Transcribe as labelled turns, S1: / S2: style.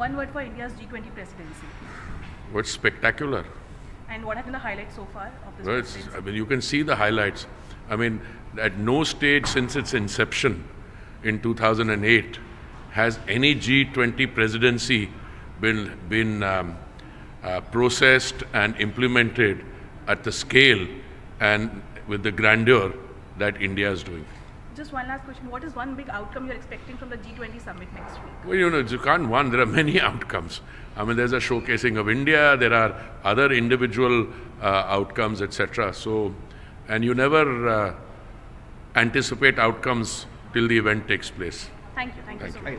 S1: One word for India's G20 presidency.
S2: What's spectacular?
S1: And what have been the highlights so far of this
S2: Well? I mean, you can see the highlights. I mean, at no stage since its inception in 2008 has any G20 presidency been, been um, uh, processed and implemented at the scale and with the grandeur that India is doing.
S1: Just one last question. What is one big outcome you're expecting from the G20 summit next week?
S2: Well, you know, you can't one. There are many outcomes. I mean, there's a showcasing of India. There are other individual uh, outcomes, etc. So, and you never uh, anticipate outcomes till the event takes place.
S1: Thank you. Thank, you so much.